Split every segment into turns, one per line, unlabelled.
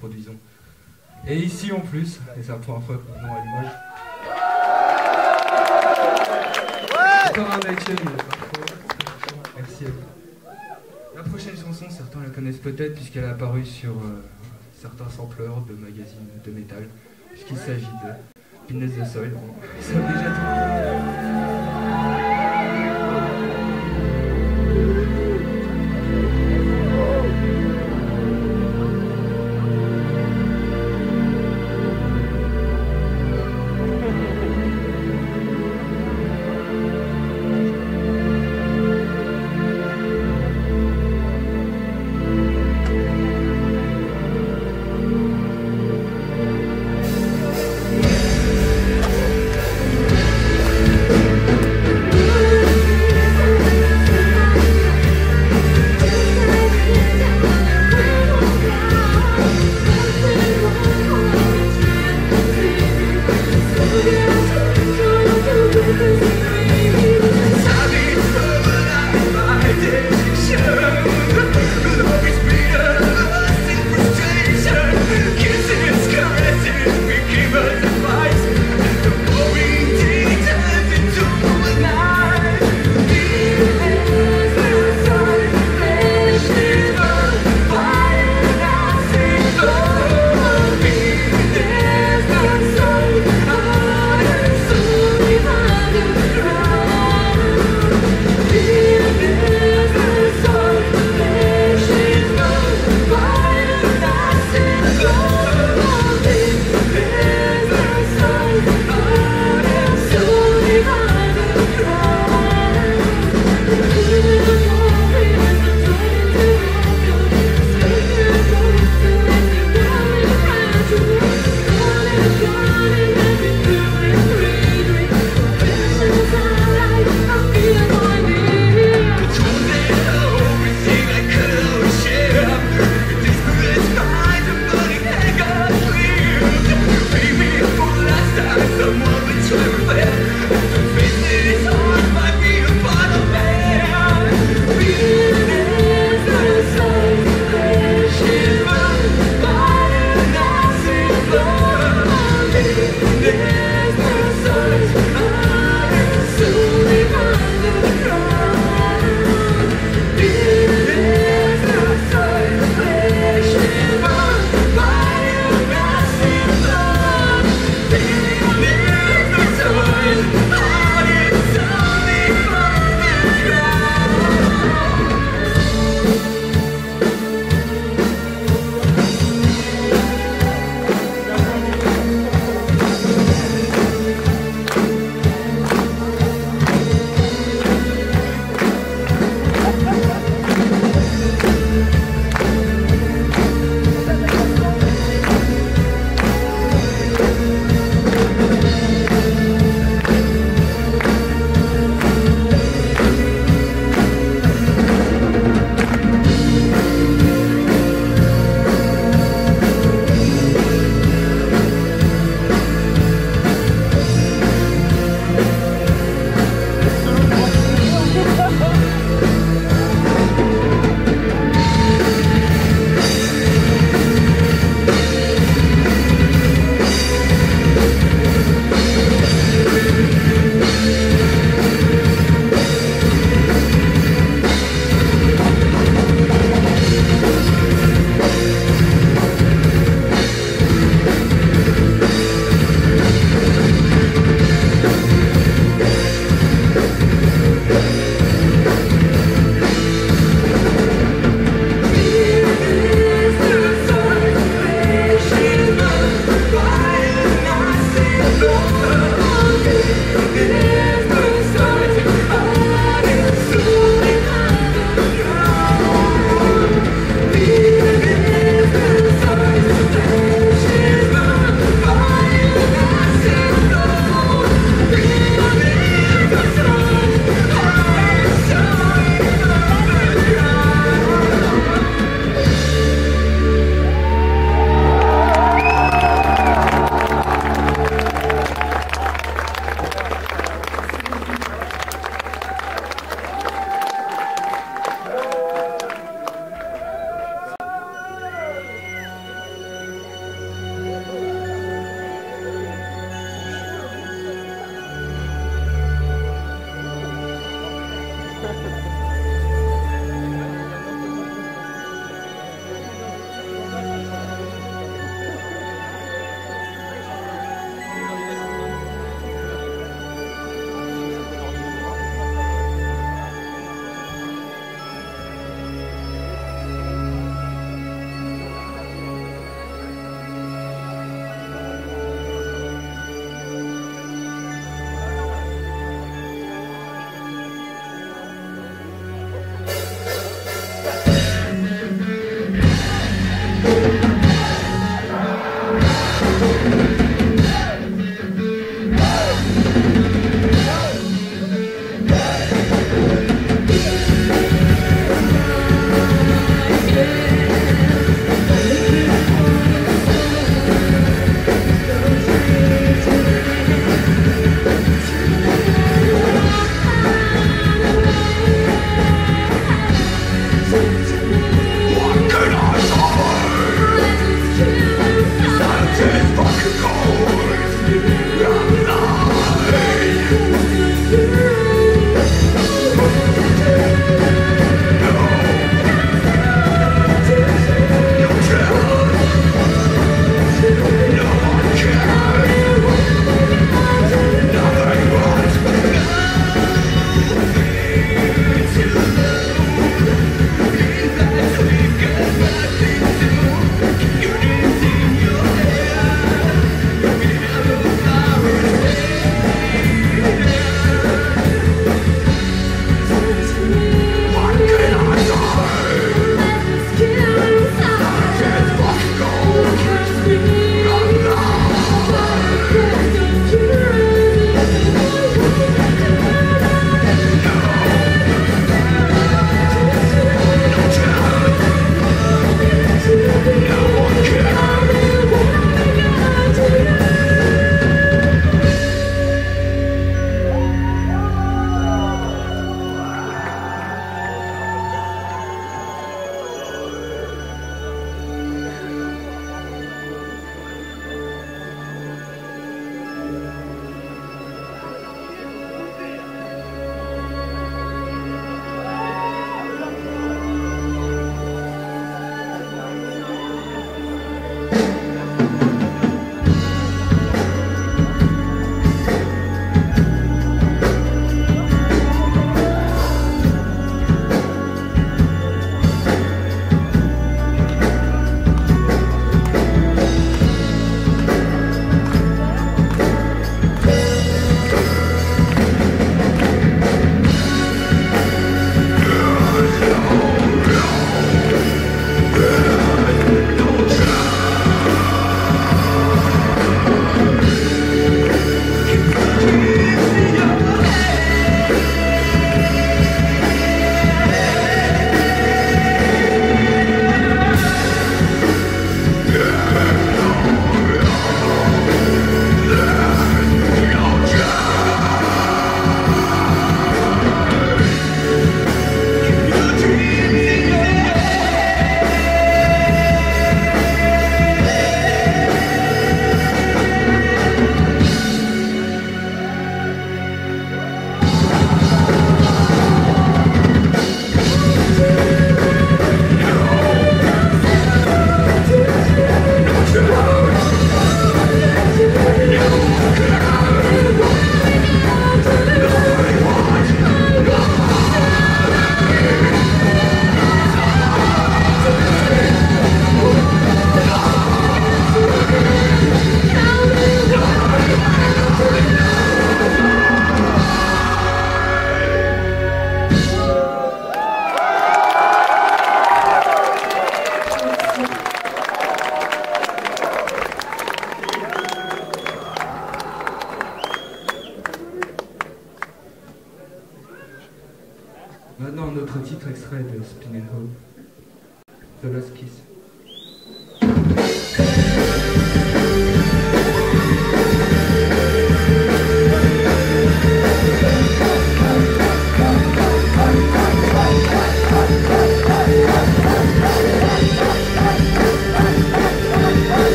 produisons. Et ici en plus, et c'est la première fois que nous venons à Limoges. Encore un mec chez nous, Merci à vous. La prochaine chanson, certains la connaissent peut-être puisqu'elle est apparue sur euh, certains sampleurs de magazines de métal, puisqu'il s'agit de Beneath the Soil. Ils savent déjà tout.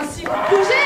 Merci.
Bougez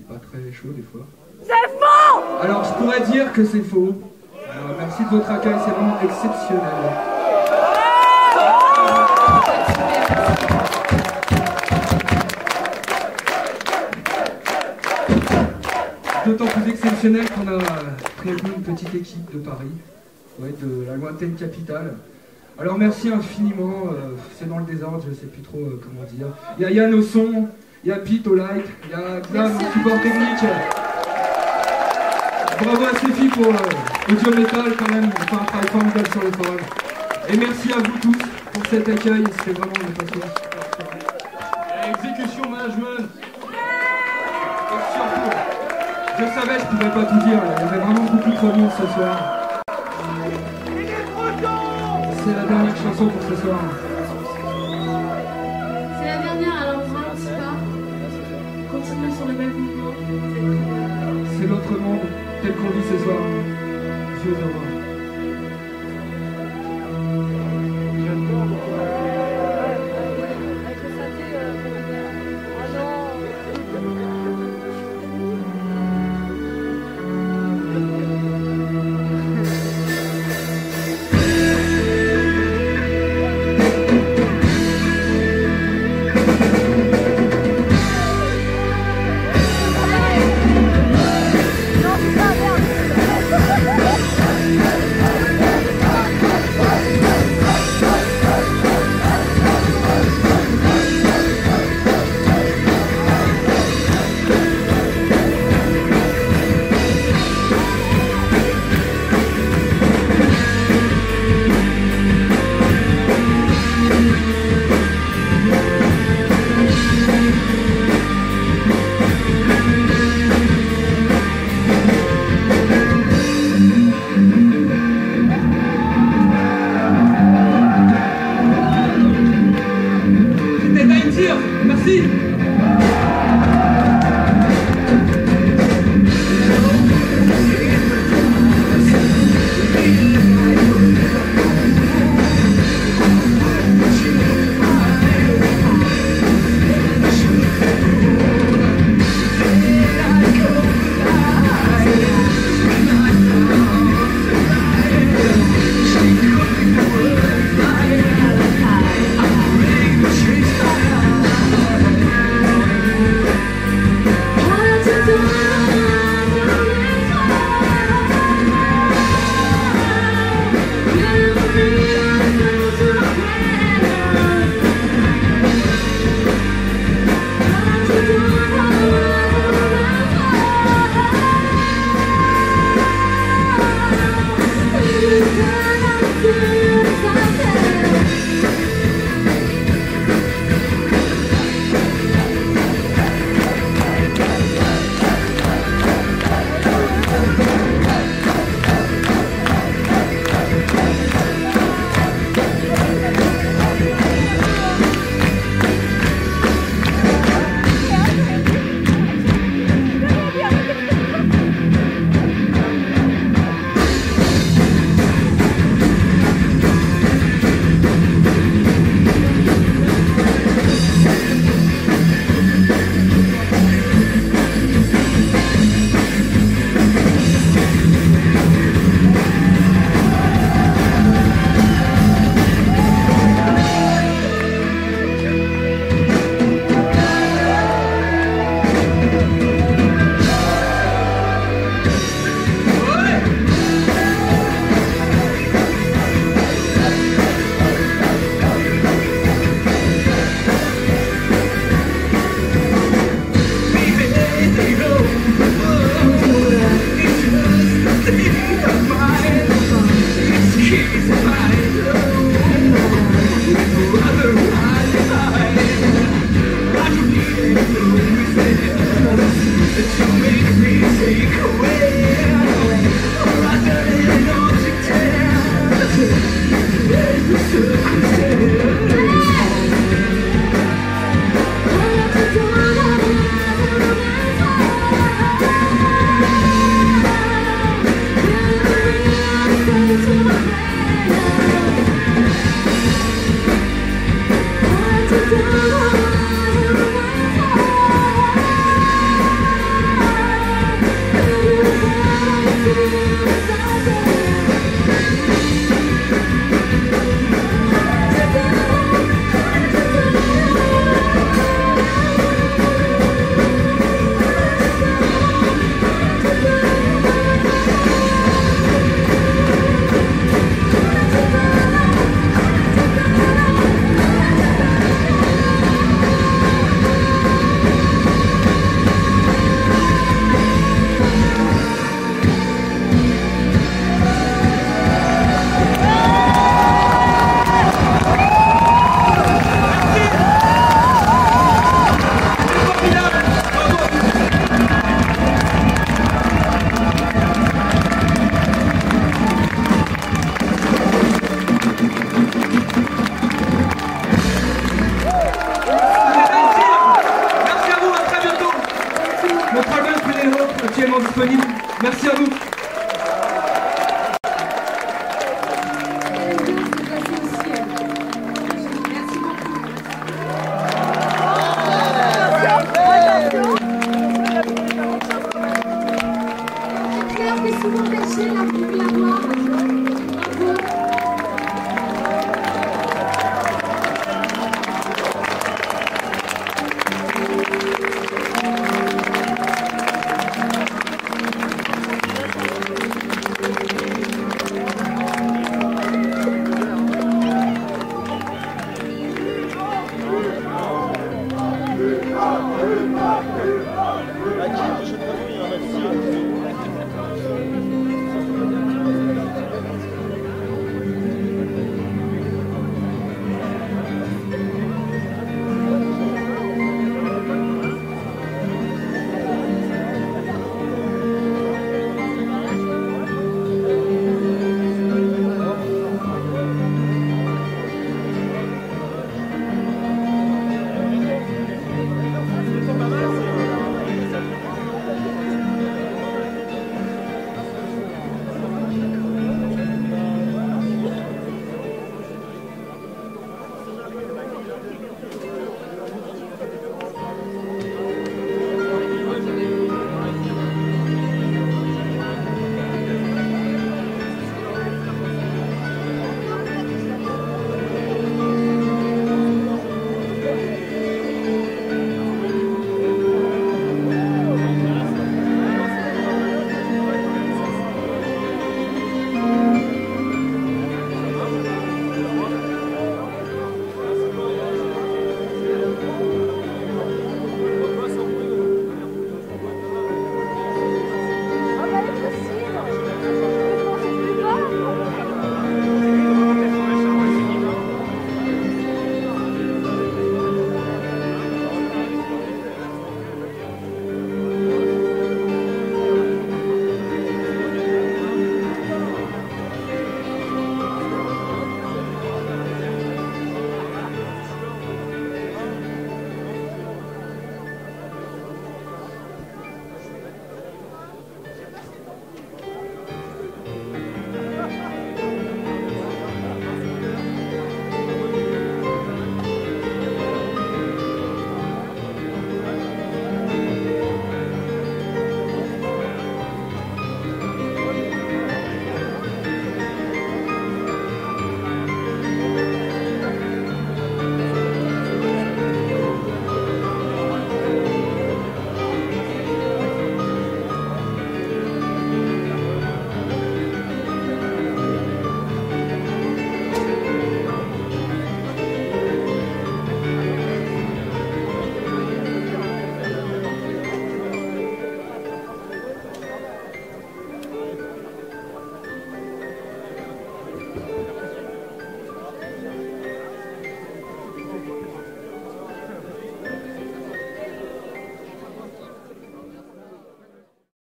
pas très
chauds des fois. C'est faux Alors, je pourrais dire que c'est faux. Alors, merci de votre accueil, c'est vraiment exceptionnel. D'autant plus exceptionnel qu'on a prévenu une petite équipe de Paris, ouais, de la lointaine capitale. Alors merci infiniment, euh, c'est dans le désordre, je sais plus trop euh, comment dire. Il y a Yann au son, il y a Pete au light, il y a Glam au support technique. Bravo à filles pour euh, Audio Metal quand même, on fait un travail formidable sur le forum. Et merci à vous tous pour cet accueil, c'était vraiment une passion. Exécution management. Et surtout, je savais, je pouvais pas tout dire, il y avait vraiment beaucoup de monde ce soir. C'est la dernière chanson pour ce soir. Monde tel qu'on vit ce soir. Je vous revoir.